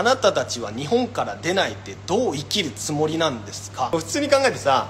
あなたたちは日本から出ないってどう生きるつもりなんですか？普通に考えてさ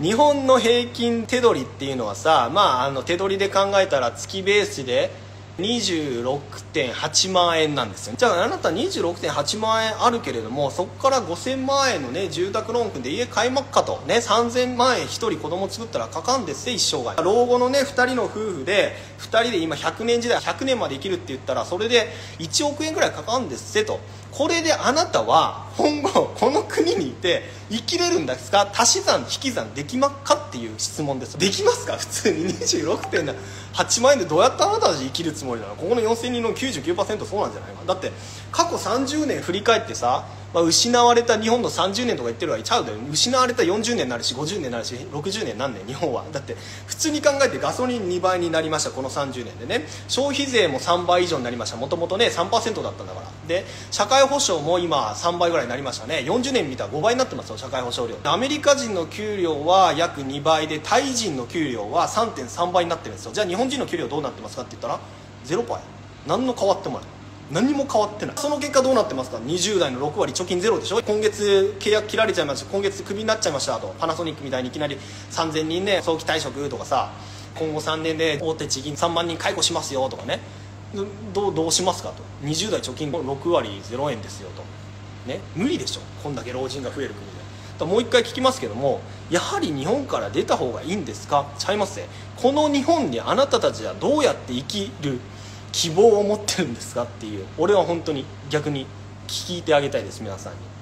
日本の平均手取りっていうのはさまああの手取りで考えたら月ベースで26.8万円なんですよじゃああなた26.8万円あるけれどもそこから5000万円のね住宅ローン組んで家買いまっかと。ね3000万円1人子供作ったらかかんですって一生涯。老後のね2人の夫婦で2人で今100年時代100年まで生きるって言ったらそれで1億円ぐらいかかんですってと。これであなたは今後この国にいて生きれるんですか？足し算引き算できますかっていう質問です。できますか？普通に。26.8万円でどうやってあなたたち生きるつもりなの？ここの4000人の99%そうなんじゃないか。だって過去30年振り返ってさ、まあ、失われた日本の30年とか言ってるわけちゃうだよ。失われた40年になるし50年になるし60年なんね日本は。だって普通に考えてガソリン2倍になりましたこの30年でね。消費税も3倍以上になりました。もともとね3%だったんだから。で社会保障も今3倍ぐらいになりましたね。40年見たら5倍になってますよ社会保障料。アメリカ人の給料は約2倍でタイ人の給料は3.3倍になってるんですよ。じゃあ日本人の給料どうなってますかって言ったら0パー何の変わってもない。何も変わってない。その結果どうなってますか？20代の6割貯金ゼロでしょ？今月契約切られちゃいました。今月クビになっちゃいましたと。パナソニックみたいにいきなり3000人ね早期退職とかさ今後3年で大手地銀3万人解雇しますよとかね。どうどうしますかと。20代貯金6割0円ですよと。ね？無理でしょ。こんだけ老人が増える国で。もう一回聞きますけどもやはり日本から出た方がいいんですか？ちゃいますねこの日本にあなたたちはどうやって生きる希望を持ってるんですかっていう俺は本当に逆に聞いてあげたいです皆さんに。